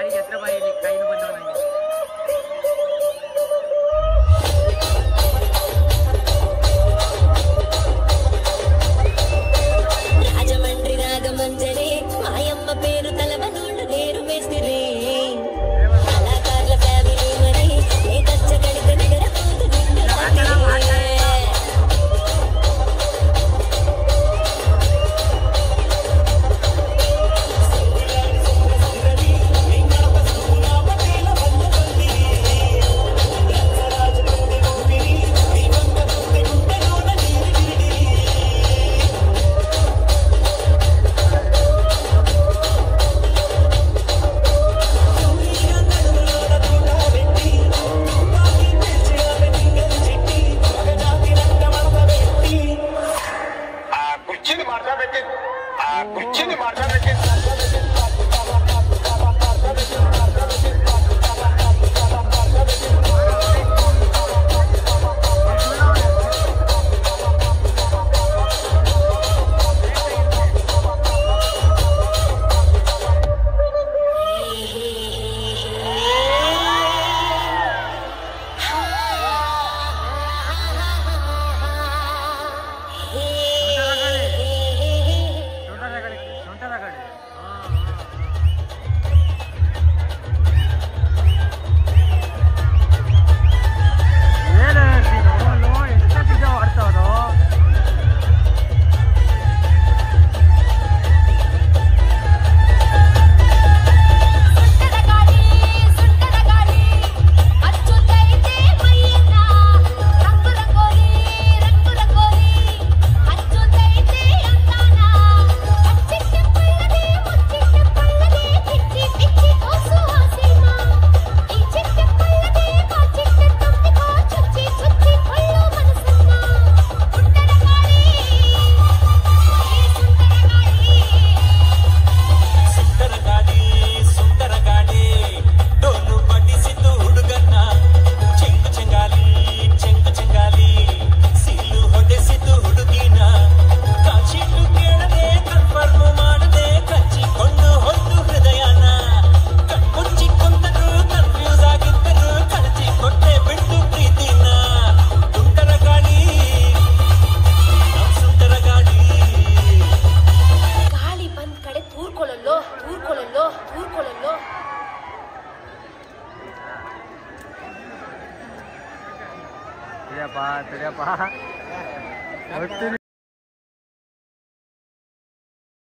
ಯಾರಿಗೆ ಎತ್ತರ ಬಾಯಲ್ಲಿ ಕೈನು ಬಂದವನಂಗೆ మార్చబెట్టి ఆ పిచ్చిని మార్చబెట్టి தெரியாப்பா தெரியாப்பா